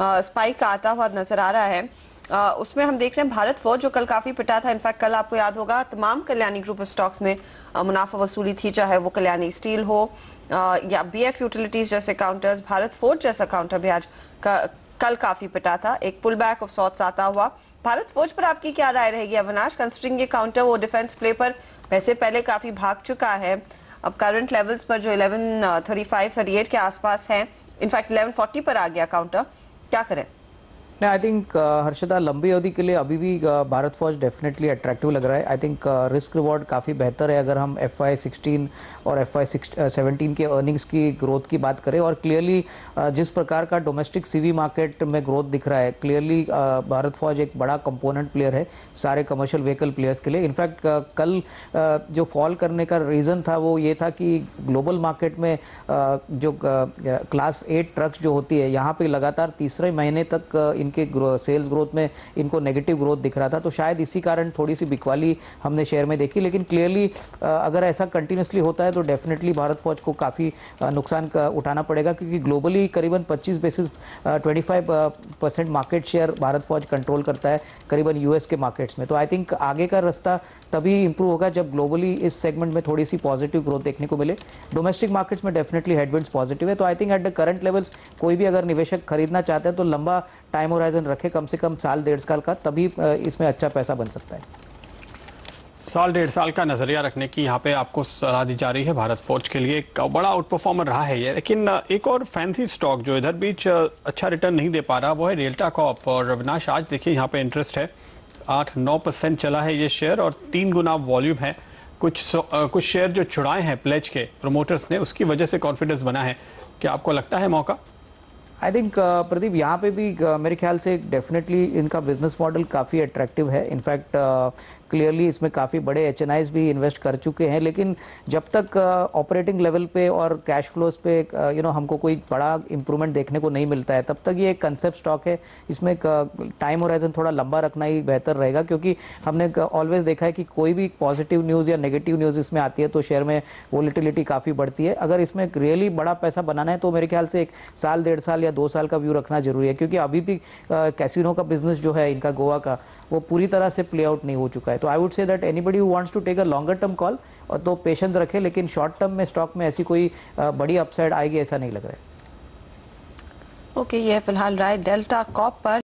Spike आता हुआ नज़र आ रहा है। आ, उसमें हम देख रहे हैं भारत फोर्ज जो कल काफ़ी पिटा था। इनफैक्ट कल आपको याद होगा तमाम कल्याणी ग्रुप ऑफ़ स्टॉक्स में मुनाफा वसूली थी चाहे वो कल्याणी स्टील हो आ, या बीएफ यूटिलिटीज जैसे काउंटर्स भारत फोर्ज जैसा काउंटर भी आज का, कल काफ़ी पिटा था। एक पुल बैक ऑफ़ सॉट्स आता हुआ। भारत फौज पर आपकी क्या राय रहेगी अविनाश? कंसिडरिंग ये काउंटर वो डिफेंस प्ले पर वैसे पहले काफ़ी भाग चुका है। अब करंट लेवल्स पर जो 1135 38 के आसपास है इनफैक्ट 1140 पर आ गया काउंटर क्या करें? नहीं आई थिंक हर्षदा लंबी अवधि के लिए अभी भी uh, भारत फौज डेफिनेटली अट्रैक्टिव लग रहा है. आई थिंक रिस्क रिवॉर्ड काफ़ी बेहतर है अगर हम एफ़ आई सिक्सटीन और एफ़ आई सेवनटीन के अर्निंग्स की ग्रोथ की बात करें और क्लियरली uh, जिस प्रकार का डोमेस्टिक सीवी मार्केट में ग्रोथ दिख रहा है क्लियरली uh, भारत फौज एक बड़ा कंपोनेंट प्लेयर है सारे कमर्शियल व्हीकल प्लेयर्स के लिए. इनफैक्ट uh, कल uh, जो फॉल करने का रीज़न था वो ये था कि ग्लोबल मार्केट में uh, जो क्लास एट ट्रक्स जो होती है यहाँ पर लगातार तीसरे महीने तक uh, इनके ग्रो, सेल्स ग्रोथ में इनको नेगेटिव ग्रोथ दिख रहा था। तो शायद इसी कारण थोड़ी सी बिकवाली हमने शेयर में देखी लेकिन क्लियरली अगर ऐसा कंटिन्यूसली होता है तो डेफिनेटली भारत फौज को काफ़ी नुकसान का उठाना पड़ेगा क्योंकि ग्लोबली करीबन 25 basis 25 percent market share Bharat Forge control करता है करीबन यूएस के मार्केट्स में। तो आई थिंक आगे का रास्ता तभी इंप्रूव होगा जब ग्लोबली इस सेगमेंट में थोड़ी सी पॉजिटिव ग्रोथ देखने को मिले। डोमेस्टिक मार्केट्स में डेफिनेटली हेडविंड्स पॉजिटिव है। तो I think at the current levels कोई भी अगर निवेशक खरीदना चाहते हैं तो लंबा टाइम होराइजन रखे कम से कम साल डेढ़ साल का तभी इसमें अच्छा पैसा बन सकता है। साल डेढ़ साल का नज़रिया रखने की यहाँ पे आपको सलाह दी जा रही है भारत फौज के लिए। एक बड़ा आउट परफॉर्मर रहा है ये। लेकिन एक और फैंसी स्टॉक जो इधर बीच अच्छा रिटर्न नहीं दे पा रहा वो है रेल्टा कॉप और अविनाश आज देखिए यहाँ पे इंटरेस्ट है। आठ नौ परसेंट चला है ये शेयर और तीन गुना वॉल्यूम है। कुछ आ, कुछ शेयर जो छुड़ाए हैं प्लेज के प्रमोटर्स ने उसकी वजह से कॉन्फिडेंस बना है। क्या आपको लगता है मौका? आई थिंक प्रदीप यहाँ पे भी uh, मेरे ख्याल से डेफिनेटली इनका बिज़नेस मॉडल काफ़ी अट्रैक्टिव है. इनफैक्ट क्लियरली इसमें काफ़ी बड़े एच भी इन्वेस्ट कर चुके हैं, लेकिन जब तक ऑपरेटिंग लेवल पे और कैश फ्लोज पे यू नो हमको कोई बड़ा इंप्रूवमेंट देखने को नहीं मिलता है, तब तक ये एक कंसेप्ट स्टॉक है। इसमें टाइम होराइजन थोड़ा लंबा रखना ही बेहतर रहेगा, क्योंकि हमने ऑलवेज देखा है कि कोई भी पॉजिटिव न्यूज़ या नेगेटिव न्यूज़ इसमें आती है तो शेयर में वोलिटिलिटी काफ़ी बढ़ती है। अगर इसमें रियली बड़ा पैसा बनाना है तो मेरे ख्याल से एक साल, डेढ़ साल या दो साल का व्यू रखना ज़रूरी है, क्योंकि अभी भी कैसीनो का बिज़नेस जो है, इनका गोवा का, वो पूरी तरह से प्ले आउट नहीं हो चुका है तो I would say that anybody who wants to take a longer term call और तो पेशेंस रखे लेकिन शॉर्ट टर्म में स्टॉक में ऐसी कोई बड़ी अपसाइड आएगी ऐसा नहीं लग रहा है। ओके okay, ये फ़िलहाल राय। डेल्टा कॉप पर